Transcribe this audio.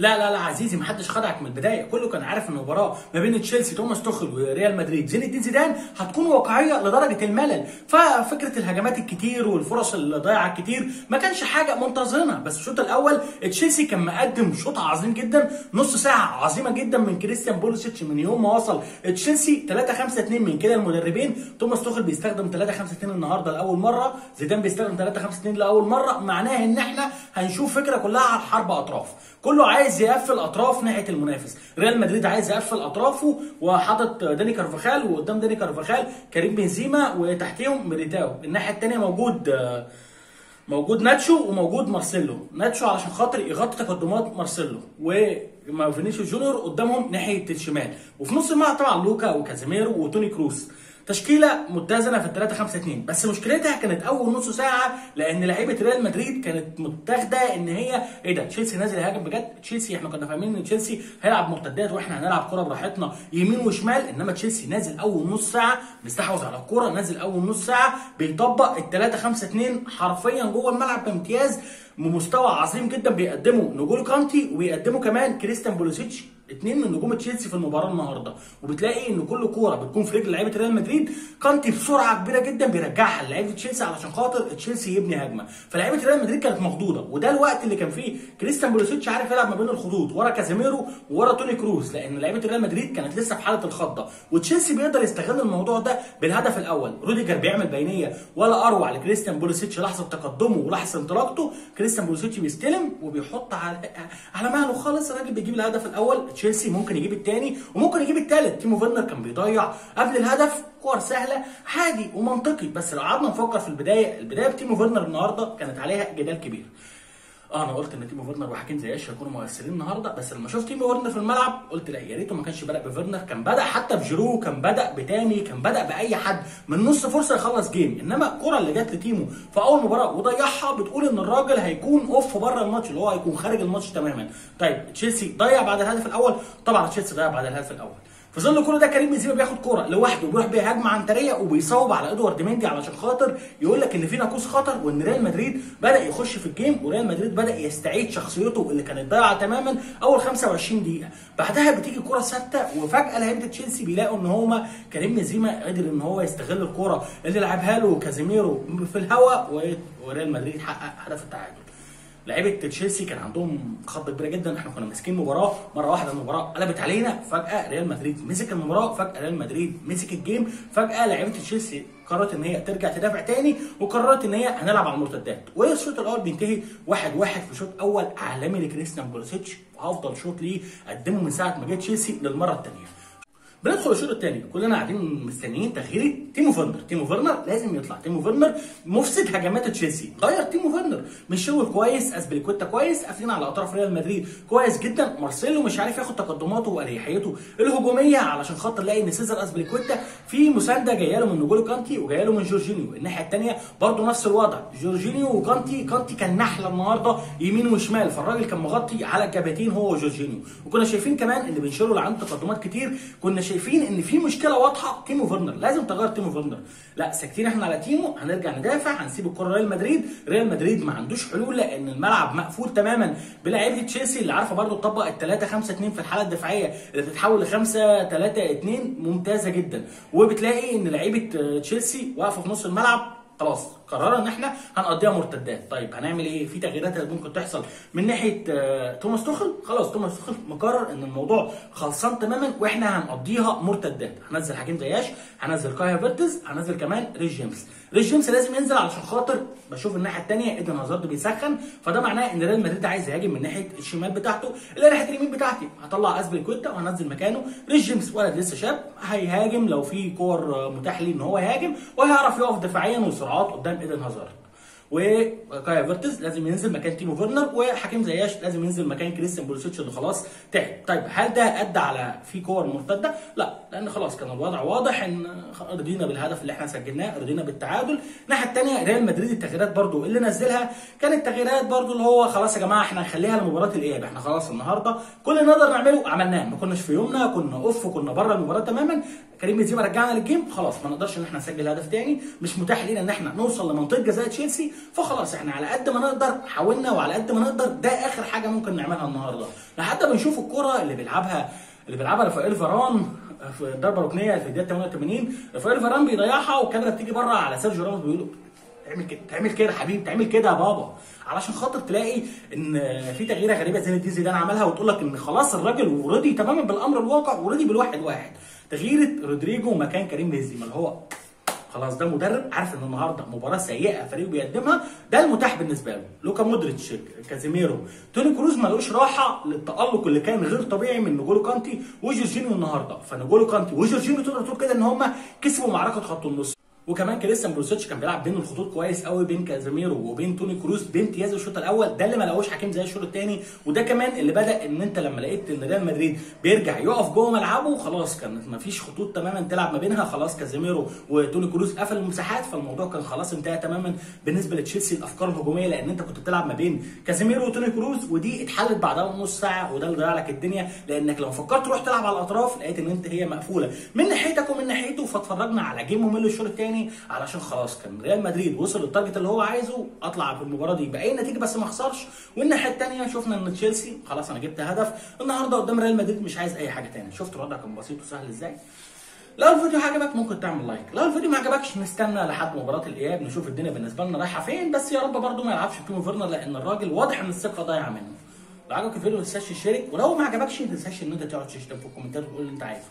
لا لا لا عزيزي محدش خدعك من البداية. كله كان عارف إن المباراه ما بين تشيلسي توماس توخل وريال مدريد. زين الدين زيدان هتكون واقعية لدرجة الملل. ففكرة الهجمات الكتير والفرص الضايعه الكتير ما كانش حاجة منتظرينها بس الشوط الأول تشيلسي كان مقدم شوط عظيم جدا نص ساعة عظيمة جدا من كريستيان بوليسيتش من يوم ما وصل. تشيلسي 3 5 2 من كلا المدربين. توماس توخل بيستخدم 3 5 2 النهارده لأول مرة. زيدان بيستخدم 3 5 2 لأول مرة. معناها إن إحنا هنشوف فكرة كلها على حرب أطراف. كله عايز يقفل اطراف ناحية المنافس. ريال مدريد عايز يقفل اطرافه وحاطط داني كارفاخال وقدام داني كارفاخال كريم بنزيما وتحتيهم ميليتاو. الناحية الثانية موجود موجود ناتشو وموجود مارسيلو. ناتشو علشان خاطر يغطي تقدمات مارسيلو. وفينيسيوس جونيور قدامهم ناحية الشمال. وفي نص الملعب طبعا لوكا وكازيميرو وتوني كروس. تشكيلة متزنة في ال 3 5 2 بس مشكلتها كانت أول نص ساعة لأن لعيبة ريال مدريد كانت متاخدة إن هي إيه ده تشيلسي نازل يهاجم بجد. تشيلسي إحنا كنا فاهمين إن تشيلسي هيلعب مرتدات وإحنا هنلعب كرة براحتنا يمين وشمال. إنما تشيلسي نازل أول نص ساعة مستحوذ على الكوره نازل أول نص ساعة بيطبق ال 3 5 2 حرفيا جوه الملعب بامتياز. بمستوى عظيم جدا بيقدمه نجولو كانتي وبيقدمه كمان كريستيان بولوسيتش اثنين من نجوم تشيلسي في المباراة النهارده. وبتلاقي ان كل كوره بتكون في رجل لعيبة ريال مدريد. كانتي بسرعة كبيرة جدا بيرجعها لعيبه تشيلسي علشان خاطر تشيلسي يبني هجمة. فلعيبة ريال مدريد كانت مخضوضة وده الوقت اللي كان فيه كريستيان بولوسيتش عارف يلعب ما بين الخطوط ورا كازيميرو وورا توني كروز لأن لعيبة ريال مدريد كانت لسه في حالة الخضة. وتشيلسي بيقدر يستغل الموضوع ده بالهدف الأول. روديجر بيعمل بينية ولا أروع لكريستيان بولوسيتش لحظة تقدمه ولحظة انطلاقته. كريستيان بولوسيتش بيستلم وبيحط على على مهله خالص. الراجل بيجيب الهدف الأول تشيلسي ممكن يجيب الثاني وممكن يجيب الثالث تيمو فيرنر كان بيضيع قبل الهدف. كور سهلة عادي ومنطقي. بس لو قعدنا نفكر في البداية البداية بتيمو فيرنر النهارده كانت عليها جدال كبير. آه أنا قلت إن تيمو فيرنر وحكيم زياش هيكونوا مؤثرين النهارده بس لما شفت تيمو فيرنر في الملعب قلت لا يا ريته ما كانش بدأ بفيرنر كان بدأ حتى بجيرو كان بدأ بتامي كان بدأ بأي حد. من نص فرصة يخلص game إنما الكرة اللي جت لتيمو في أول مباراة وضيعها بتقول إن الراجل هيكون off بره الماتش اللي هو هيكون خارج الماتش تماما. طيب تشيلسي ضيع بعد الهدف الأول. طبعا تشيلسي ضيع بعد الهدف الأول. في ظل كل ده كريم بنزيما بياخد كورة لوحده وبيروح بيها هجمه عنترية وبيصوب على إدوارد مندي علشان خاطر يقول لك إن في ناقوس خطر وإن ريال مدريد بدأ يخش في ال game وريال مدريد بدأ يستعيد شخصيته اللي كانت ضايعة تماما أول 25 دقيقة. بعدها بتيجي كورة ثابتة وفجأة لعيبة تشيلسي بيلاقوا إن هما كريم بنزيما قادر إن هو يستغل الكورة اللي لعبها له كازيميرو في الهواء وريال مدريد حقق هدف التعادل. لعيبة تشيلسي كان عندهم خضه كبيرة جدا. إحنا كنا ماسكين مباراة مرة واحدة المباراة قلبت علينا. فجأة ريال مدريد مسك المباراة فجأة ريال مدريد مسك ال game فجأة لعيبة تشيلسي قررت إن هي ترجع تدافع تاني وقررت إن هي هنلعب على المرتدات. والشوط الأول بينتهي واحد واحد في شوط أول عالمي لكريستيان بولوسيتش وافضل شوط ليه قدمه من ساعة ما جه تشيلسي للمرة الثانية بندخل الشوط الثاني كلنا قاعدين مستنيين تغيير تيمو فيرنر. تيمو فيرنر لازم يطلع. تيمو فيرنر مفسد هجمات تشيلسي. غير تيمو فيرنر. مش شغل كويس. أسبليكويتا كويس. قافلين على أطراف ريال مدريد كويس جدا. مارسيلو مش عارف ياخد تقدماته وأريحيته. الهجومية علشان خاطر لاقي ان سيزر أسبليكويتا في مساندة جاية له من نجولو كانتي وجاية له من جورجينيو. الناحية الثانية برده نفس الوضع. جورجينيو وكانتي. كانتي كان نحله النهارده يمين وشمال. فالراجل كان مغطي على الجبهتين هو وجورجينيو. وكنا شايفين كمان إن بن شيلويل اللي عنده تقدمات كتير. كنا شايفين إن في مشكلة واضحة. تيمو فيرنر لازم تغير تيمو فيرنر. لا ساكتين إحنا على تيمو هنرجع ندافع هنسيب الكرة ريال مدريد. ريال مدريد ما عندوش حلول لأن الملعب مقفول تماما بلاعيبة تشيلسي اللي عارفة برضو تطبق ال 3 5 2 في الحالة الدفاعية اللي بتتحول ل 5 3 2 ممتازة جدا. وبتلاقي إن لعيبة تشيلسي واقفة في نص الملعب. خلاص قررنا إن إحنا هنقضيها مرتدات. طيب هنعمل إيه؟ في تغييرات ممكن تحصل. من ناحية آه توماس توخل خلاص توماس توخل مقرر إن الموضوع خلصان تماما وإحنا هنقضيها مرتدات. هنزل حكيم زياش هنزل كاي هافيرتز هنزل كمان ريس جيمس. ريس جيمس لازم ينزل علشان خاطر بشوف الناحية الثانية إيدن هازارد بيسخن فده معناه إن ريال مدريد عايز يهاجم من ناحية الشمال بتاعته اللي ناحية اليمين بتاعتي. هطلع اسبليكويتا وهنزل مكانه. ريس جيمس ولد لسه شاب هيهاجم لو في كور متاح ليه إن هو يهاجم وهيعرف يقف دفاعيا وسرعات قدام إيدن هازارد. وكاي هافيرتز لازم ينزل مكان تيمو فيرنر وحكيم زياش لازم ينزل مكان كريستيان بولوسيتش اللي خلاص تعب. طيب هل ده ادى على في كور مرتدة؟ لا لأن خلاص كان الوضع واضح إن رضينا بالهدف اللي إحنا سجلناه رضينا بالتعادل. الناحية الثانية ريال مدريد التغييرات برضو اللي نزلها كانت تغييرات برضو اللي هو خلاص يا جماعة إحنا هنخليها لمباراة الإياب إحنا خلاص النهارده كل اللي نقدر نعمله عملناه ما كناش في يومنا كنا off وكنا بره المباراة تماما. كريم بنزيما رجعنا لل game خلاص ما نقدرش إن إحنا نسجل هدف تاني مش متاح لينا إن إحنا نوصل لمنطقة جزاء تشيلسي. فخلاص إحنا على قد ما نقدر حاولنا وعلى قد ما نقدر ده آخر حاجة ممكن نعملها النهارده. لحد ما نشوف الكره اللي بيلعبها اللي بيلعبها رافائيل فاران في ضربه ركنيه في الدقيقة 88 رافائيل فاران بيضيعها والكاميرا بتيجي بره على سيرجيو راموس بيقولوا تعمل كده تعمل كده حبيبي تعمل كده يا بابا. علشان خاطر تلاقي إن في تغييرة غريبة زين الدين زيدان عملها وتقول لك إن خلاص الراجل رضي تماما بالأمر الواقع ورضي بالواحد واحد. تغييرة رودريجو مكان كريم بنزيما اللي هو خلاص ده مدرب عارف إن النهارده مباراة سيئة فريقه بيقدمها ده المتاح بالنسبة له. لوكا مودريتش كازيميرو توني كروز ملوش راحة للتألق اللي كان غير طبيعي من نجولو كانتي وجورجينيو النهارده. فنجولو كانتي وجورجينيو تقدر تقول كده إن هم كسبوا معركة خط النص. وكمان كريستيان بوليسيتش كان بيلعب بين الخطوط كويس قوي بين كازيميرو وبين توني كروز بامتياز الشوط الأول. ده اللي ما لقوش حكيم زياش الشوط الثاني وده كمان اللي بدأ إن أنت لما لقيت إن ريال مدريد بيرجع يقف جوه ملعبه خلاص كانت ما فيش خطوط تماما تلعب ما بينها خلاص كازيميرو وتوني كروز قفل المساحات فالموضوع كان خلاص انتهى تماما بالنسبة لتشيلسي الأفكار الهجومية لأن أنت كنت بتلعب ما بين كازيميرو وتوني كروز ودي اتحلت بعدها نص ساعة وده اللي ضيع لك الدنيا. لأنك لو فكرت تروح تلعب على الأطراف لقيت إن أنت هي مقفولة. من ناحيتك ومن ناحيته فاتفرجنا على game ممل الشوط الثاني علشان خلاص كان ريال مدريد وصل لل target اللي هو عايزه أطلع في المباراه دي بأي نتيجة بس ما أخسرش. والناحية الثانية شفنا إن تشيلسي خلاص أنا جبت هدف. النهارده قدام ريال مدريد مش عايز أي حاجة ثانية شفت الوضع كان بسيط وسهل إزاي؟ لو الفيديو عجبك ممكن تعمل like. لو الفيديو ما عجبكش نستنى لحد مباراة الإياب نشوف الدنيا بالنسبة لنا رايحة فين. بس يا رب برده ما يلعبش تيمو فيرنر لأن الراجل واضح إن الثقة ضايعة منه. لو عجبك الفيديو ما تنساش تشترك. ولو ما عجبكش ما تنساش إن أنت تقعد تشتم في الكومنتات وتقول اللي أنت عايزه.